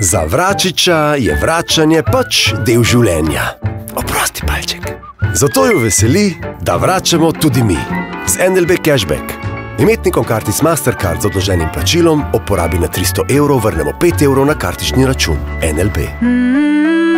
Za vračiča je vračanje pač del življenja. Oprosti palček. Zato jo veseli, da vračamo tudi mi. Z NLB Cashback. Imetnikom kartic Mastercard z odloženim plačilom ob porabi na 300 evrov vrnemo 5 evrov na kartični račun. NLB. Mm -hmm.